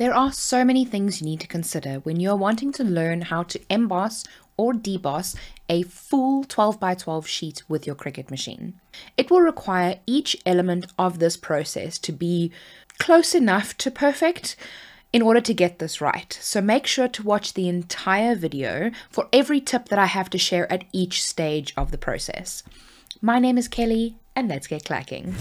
There are so many things you need to consider when you're wanting to learn how to emboss or deboss a full 12 by 12 sheet with your Cricut machine. It will require each element of this process to be close enough to perfect in order to get this right. So make sure to watch the entire video for every tip that I have to share at each stage of the process. My name is Kelly and let's get clacking.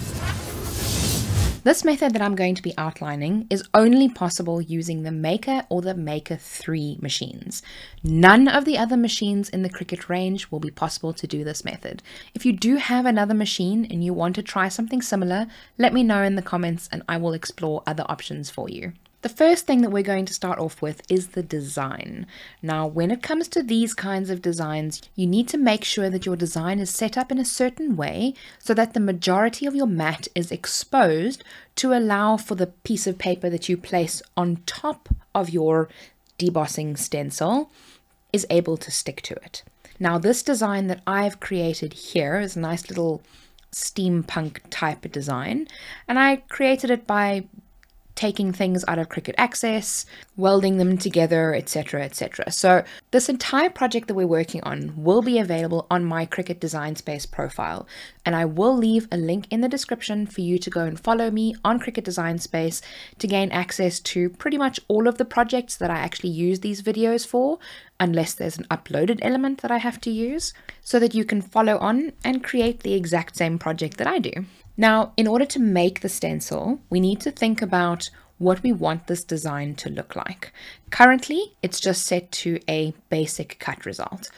This method that I'm going to be outlining is only possible using the Maker or the Maker 3 machines. None of the other machines in the Cricut range will be possible to do this method. If you do have another machine and you want to try something similar, let me know in the comments and I will explore other options for you. The first thing that we're going to start off with is the design. Now, when it comes to these kinds of designs, you need to make sure that your design is set up in a certain way so that the majority of your mat is exposed to allow for the piece of paper that you place on top of your debossing stencil is able to stick to it. Now, this design that I've created here is a nice little steampunk type design, and I created it by taking things out of Cricut Access, welding them together, etc., etc. So this entire project that we're working on will be available on my Cricut Design Space profile, and I will leave a link in the description for you to go and follow me on Cricut Design Space to gain access to pretty much all of the projects that I actually use these videos for, unless there's an uploaded element that I have to use, so that you can follow on and create the exact same project that I do. Now, in order to make the stencil, we need to think about what we want this design to look like. Currently, it's just set to a basic cut result.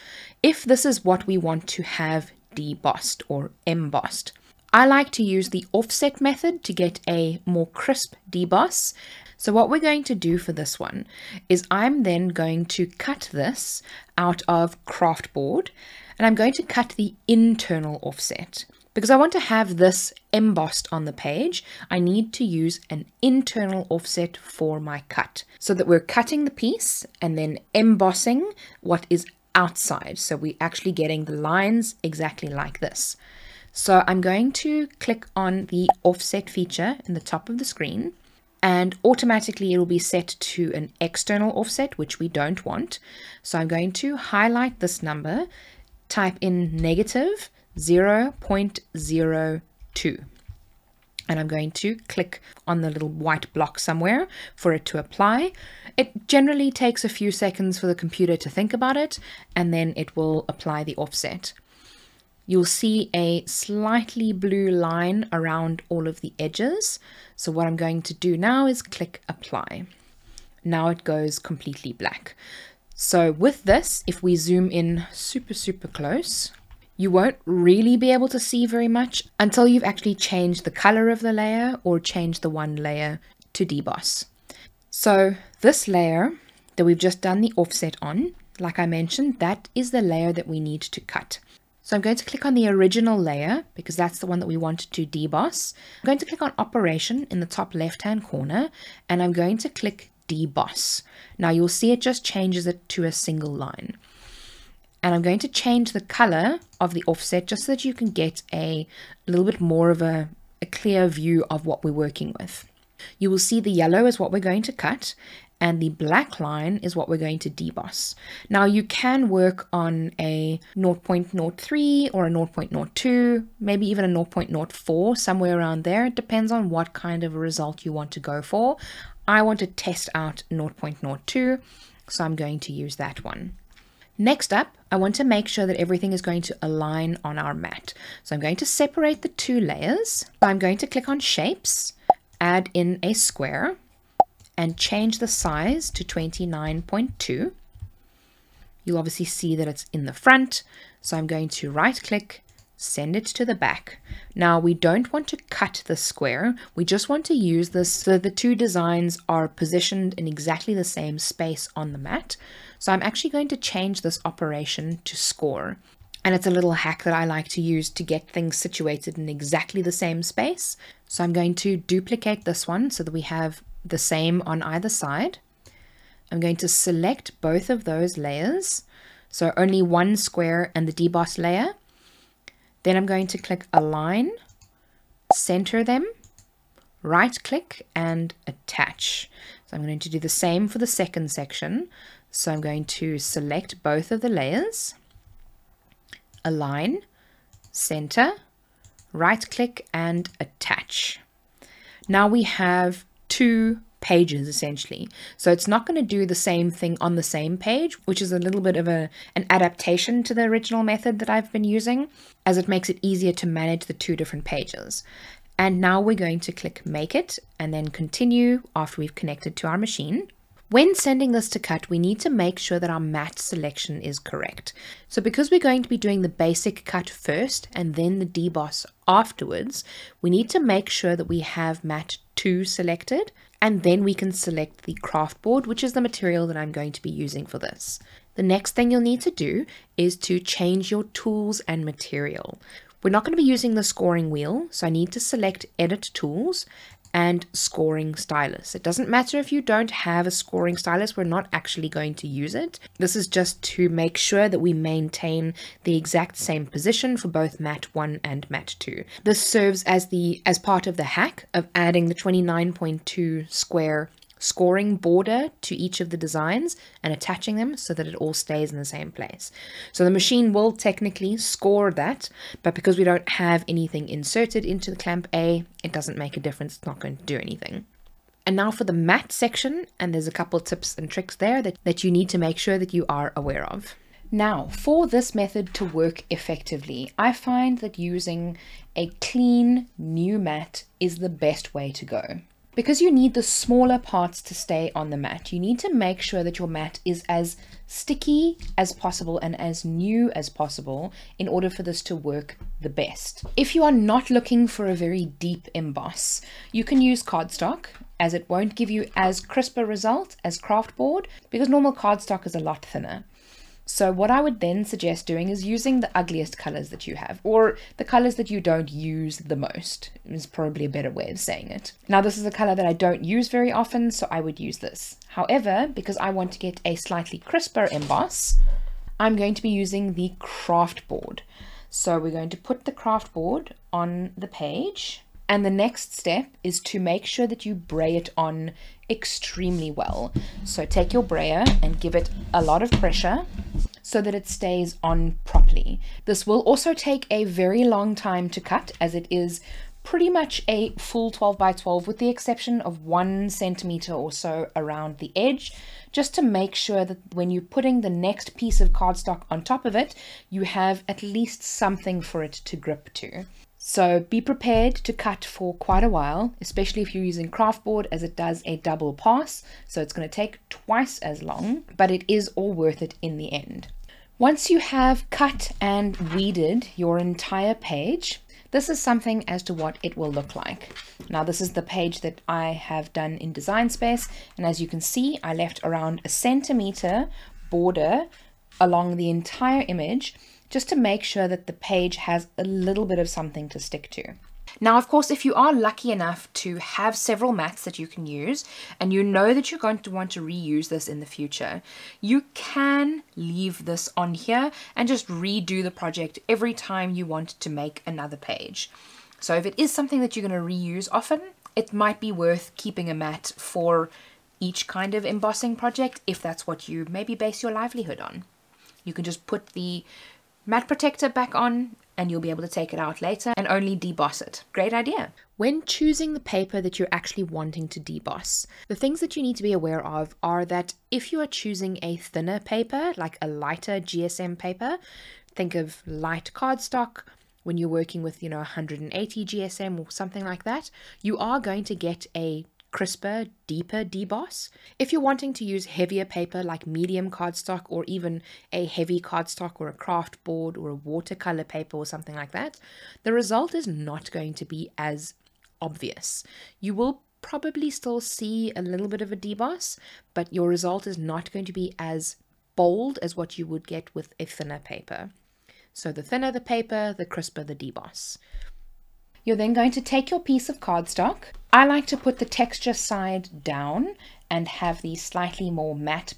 If this is what we want to have debossed or embossed, I like to use the offset method to get a more crisp deboss. So what we're going to do for this one is I'm then going to cut this out of craft board and I'm going to cut the internal offset. Because I want to have this embossed on the page, I need to use an internal offset for my cut so that we're cutting the piece and then embossing what is outside. So we're actually getting the lines exactly like this. So I'm going to click on the offset feature in the top of the screen and automatically it will be set to an external offset, which we don't want. So I'm going to highlight this number, type in negative 0.02 and I'm going to click on the little white block somewhere for it to apply. It generally takes a few seconds for the computer to think about it and then it will apply the offset. You'll see a slightly blue line around all of the edges. So what I'm going to do now is click apply. Now it goes completely black. So with this, if we zoom in super, super close, you won't really be able to see very much until you've actually changed the color of the layer or changed the one layer to deboss. So this layer that we've just done the offset on, like I mentioned, that is the layer that we need to cut. So I'm going to click on the original layer because that's the one that we wanted to deboss. I'm going to click on operation in the top left hand corner and I'm going to click deboss. Now you'll see it just changes it to a single line and I'm going to change the color of the offset just so that you can get a, little bit more of a, a clear view of what we're working with. You will see the yellow is what we're going to cut and the black line is what we're going to deboss. Now you can work on a 0.03 or a 0.02, maybe even a 0.04, somewhere around there. It depends on what kind of a result you want to go for. I want to test out 0.02, so I'm going to use that one. Next up, I want to make sure that everything is going to align on our mat. So I'm going to separate the two layers. I'm going to click on shapes, add in a square, and change the size to 29.2. You'll obviously see that it's in the front. So I'm going to right click, send it to the back. Now we don't want to cut the square, we just want to use this so the two designs are positioned in exactly the same space on the mat. So I'm actually going to change this operation to score. And it's a little hack that I like to use to get things situated in exactly the same space. So I'm going to duplicate this one so that we have the same on either side. I'm going to select both of those layers. So only one square and the deboss layer. Then I'm going to click align, center them, right click and attach. So I'm going to do the same for the second section. So I'm going to select both of the layers, align, center, right click and attach. Now we have two pages essentially. So it's not going to do the same thing on the same page, which is a little bit of a an adaptation to the original method that I've been using, as it makes it easier to manage the two different pages. And now we're going to click make it and then continue after we've connected to our machine. When sending this to cut, we need to make sure that our mat selection is correct. So because we're going to be doing the basic cut first and then the deboss afterwards, we need to make sure that we have mat 2 selected and then we can select the craft board, which is the material that I'm going to be using for this. The next thing you'll need to do is to change your tools and material. We're not going to be using the scoring wheel, so I need to select Edit Tools and scoring stylus. It doesn't matter if you don't have a scoring stylus, we're not actually going to use it. This is just to make sure that we maintain the exact same position for both mat 1 and mat 2. This serves as the as part of the hack of adding the 29.2 square scoring border to each of the designs and attaching them so that it all stays in the same place. So the machine will technically score that, but because we don't have anything inserted into the clamp A, it doesn't make a difference. It's not going to do anything. And now for the mat section, and there's a couple tips and tricks there that, that you need to make sure that you are aware of. Now, for this method to work effectively, I find that using a clean new mat is the best way to go. Because you need the smaller parts to stay on the mat, you need to make sure that your mat is as sticky as possible and as new as possible in order for this to work the best. If you are not looking for a very deep emboss, you can use cardstock as it won't give you as crisp a result as craftboard because normal cardstock is a lot thinner. So what I would then suggest doing is using the ugliest colors that you have, or the colors that you don't use the most, is probably a better way of saying it. Now this is a color that I don't use very often, so I would use this. However, because I want to get a slightly crisper emboss, I'm going to be using the craft board. So we're going to put the craft board on the page, and the next step is to make sure that you bray it on extremely well. So take your brayer and give it a lot of pressure so that it stays on properly. This will also take a very long time to cut as it is pretty much a full 12 by 12 with the exception of one centimeter or so around the edge just to make sure that when you're putting the next piece of cardstock on top of it you have at least something for it to grip to. So be prepared to cut for quite a while, especially if you're using craftboard as it does a double pass. So it's going to take twice as long, but it is all worth it in the end. Once you have cut and weeded your entire page, this is something as to what it will look like. Now this is the page that I have done in Design Space, and as you can see, I left around a centimeter border along the entire image just to make sure that the page has a little bit of something to stick to. Now, of course, if you are lucky enough to have several mats that you can use, and you know that you're going to want to reuse this in the future, you can leave this on here and just redo the project every time you want to make another page. So if it is something that you're going to reuse often, it might be worth keeping a mat for each kind of embossing project if that's what you maybe base your livelihood on. You can just put the mat protector back on and you'll be able to take it out later and only deboss it. Great idea. When choosing the paper that you're actually wanting to deboss, the things that you need to be aware of are that if you are choosing a thinner paper, like a lighter GSM paper, think of light cardstock, when you're working with, you know, 180 GSM or something like that, you are going to get a crisper, deeper deboss. If you're wanting to use heavier paper like medium cardstock or even a heavy cardstock or a craft board or a watercolor paper or something like that, the result is not going to be as obvious. You will probably still see a little bit of a deboss, but your result is not going to be as bold as what you would get with a thinner paper. So the thinner the paper, the crisper the deboss. You're then going to take your piece of cardstock. I like to put the texture side down and have the slightly more matte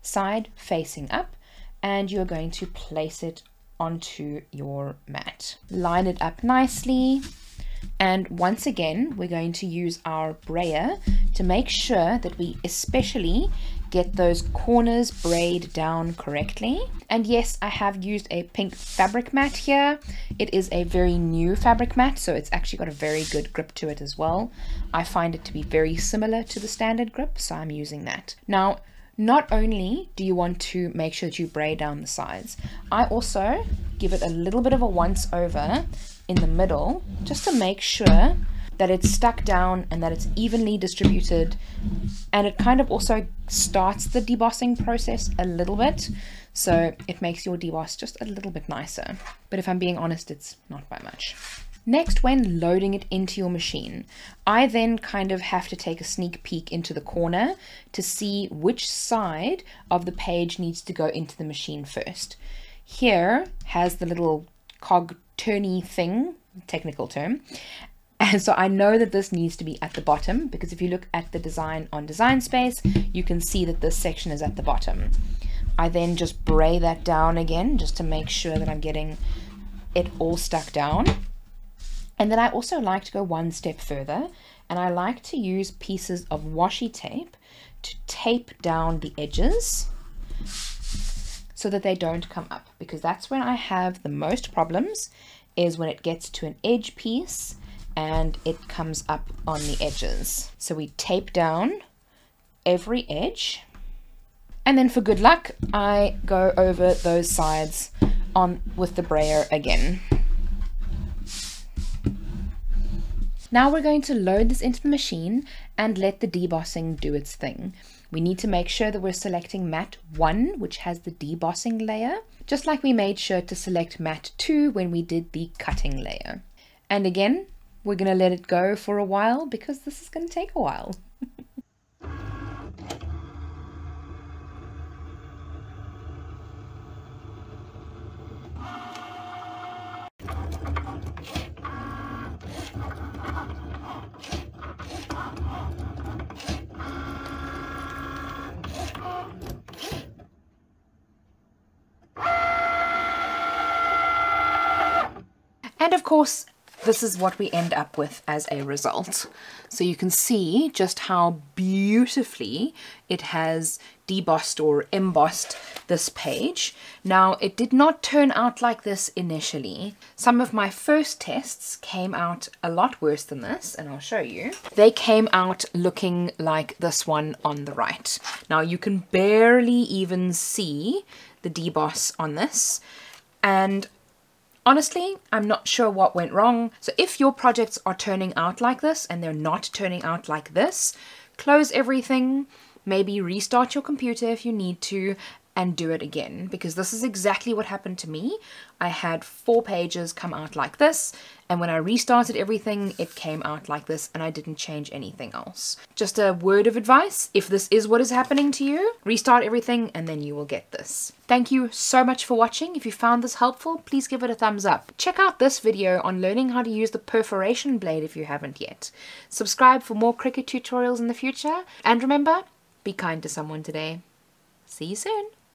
side facing up and you're going to place it onto your mat. Line it up nicely And once again, we're going to use our brayer to make sure that we especially get those corners brayed down correctly. And yes, I have used a pink fabric mat here. It is a very new fabric mat, so it's actually got a very good grip to it as well. I find it to be very similar to the standard grip, so I'm using that. Now, not only do you want to make sure that you brayed down the sides, I also give it a little bit of a once over in the middle just to make sure that it's stuck down and that it's evenly distributed and it kind of also starts the debossing process a little bit so it makes your deboss just a little bit nicer but if I'm being honest it's not by much. Next, when loading it into your machine, I then kind of have to take a sneak peek into the corner to see which side of the page needs to go into the machine first. Here has the little cog turny thing, technical term, and so I know that this needs to be at the bottom because if you look at the design on Design Space, you can see that this section is at the bottom. I then just bray that down again just to make sure that I'm getting it all stuck down. And then I also like to go one step further and I like to use pieces of washi tape to tape down the edges so that they don't come up because that's when I have the most problems is when it gets to an edge piece and it comes up on the edges. So we tape down every edge and then for good luck I go over those sides on with the brayer again. Now we're going to load this into the machine and let the debossing do its thing. We need to make sure that we're selecting mat 1, which has the debossing layer, just like we made sure to select mat 2 when we did the cutting layer. And again, we're going to let it go for a while because this is going to take a while. And of course, this is what we end up with as a result. So you can see just how beautifully it has debossed or embossed this page. Now it did not turn out like this initially. Some of my first tests came out a lot worse than this and I'll show you. They came out looking like this one on the right. Now you can barely even see the deboss on this and Honestly, I'm not sure what went wrong. So if your projects are turning out like this and they're not turning out like this, close everything, maybe restart your computer if you need to, and do it again because this is exactly what happened to me. I had four pages come out like this and when I restarted everything it came out like this and I didn't change anything else. Just a word of advice, if this is what is happening to you, restart everything and then you will get this. Thank you so much for watching. If you found this helpful, please give it a thumbs up. Check out this video on learning how to use the perforation blade if you haven't yet. Subscribe for more Cricut tutorials in the future and remember, be kind to someone today. See you soon.